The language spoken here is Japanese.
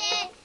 ね。